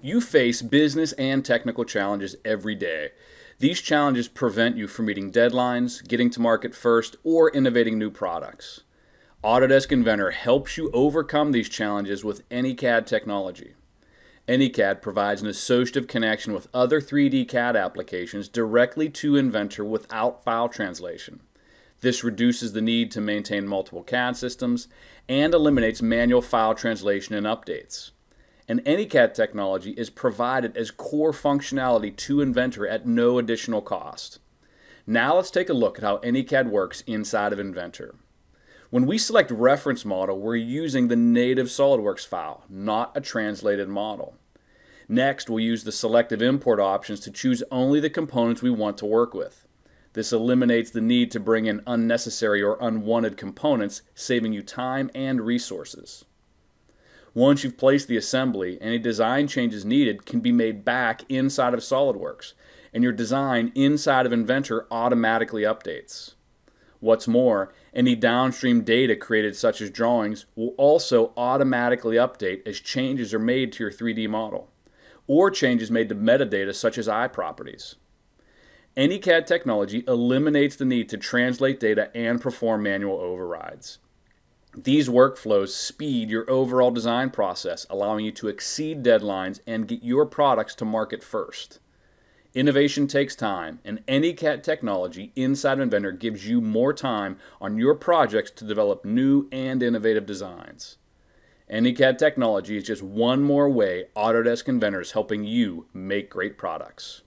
You face business and technical challenges every day. These challenges prevent you from meeting deadlines, getting to market first, or innovating new products. Autodesk Inventor helps you overcome these challenges with AnyCAD technology. AnyCAD provides an associative connection with other 3D CAD applications directly to Inventor without file translation. This reduces the need to maintain multiple CAD systems and eliminates manual file translation and updates and AnyCAD technology is provided as core functionality to Inventor at no additional cost. Now let's take a look at how AnyCAD works inside of Inventor. When we select reference model, we're using the native SOLIDWORKS file, not a translated model. Next, we'll use the selective import options to choose only the components we want to work with. This eliminates the need to bring in unnecessary or unwanted components, saving you time and resources. Once you've placed the assembly, any design changes needed can be made back inside of SOLIDWORKS, and your design inside of Inventor automatically updates. What's more, any downstream data created such as drawings will also automatically update as changes are made to your 3D model, or changes made to metadata such as eye properties. AnyCAD technology eliminates the need to translate data and perform manual overrides. These workflows speed your overall design process, allowing you to exceed deadlines and get your products to market first. Innovation takes time, and AnyCAD technology inside Inventor gives you more time on your projects to develop new and innovative designs. AnyCAD technology is just one more way Autodesk Inventor is helping you make great products.